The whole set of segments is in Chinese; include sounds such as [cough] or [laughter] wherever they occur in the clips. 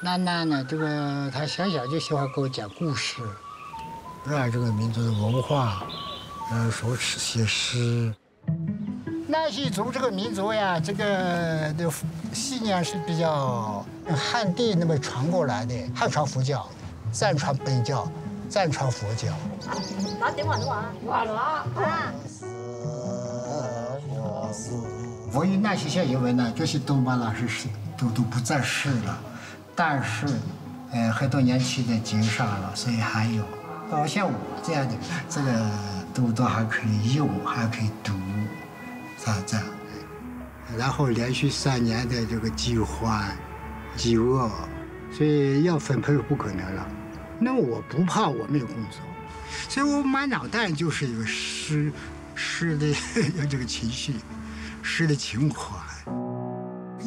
奶奶呢，这个她小小就喜欢给我讲故事，热爱这个民族的文化，呃，说写诗。纳西族这个民族呀，这个的信仰是比较汉地那么传过来的，汉传佛教，藏传本教，藏传佛教。打电话了啊？完了啊！我与那些小因为呢，这些东巴老师是都都不在世了。但是，呃，很多年轻的经上了，所以还有。呃像我这样的，这个都都还可以用，还可以读，这样这样。然后连续三年的这个饥荒、饥饿，所以要分配不可能了。那我不怕我没有工作，所以我满脑袋就是一个诗，诗的 [laughs] 这个情绪，诗的情怀。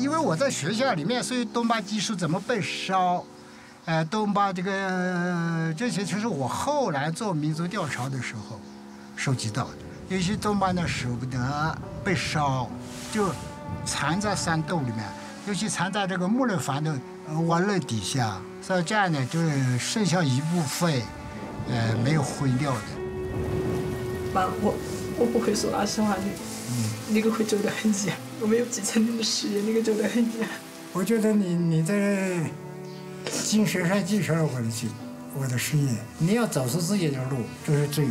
因为我在学校里面，所以东巴技术怎么被烧，呃，东巴这个这些，就是我后来做民族调查的时候收集到的。有些东巴呢舍不得被烧，就藏在山洞里面，尤其藏在这个木头房的瓦楞底下，所以这样呢，就是剩下一部分，呃，没有毁掉的。妈，我我不会说那些话的，嗯，那个会走得很远。我没有继承你的事业，那个走得很远。我觉得你你在精神上继承了我的经，我的事业。你要走出自己的路，这是最。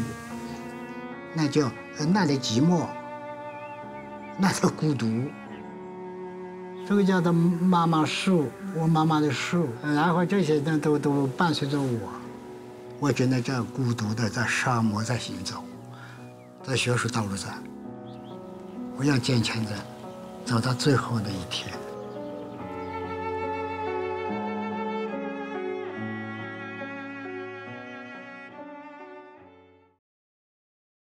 那叫那的寂寞，那的孤独。这个叫做妈妈树，我妈妈的树，然后这些呢都都伴随着我。我觉得这孤独的在沙漠在行走，在学术道路上，我要坚强的。走到最后的一天。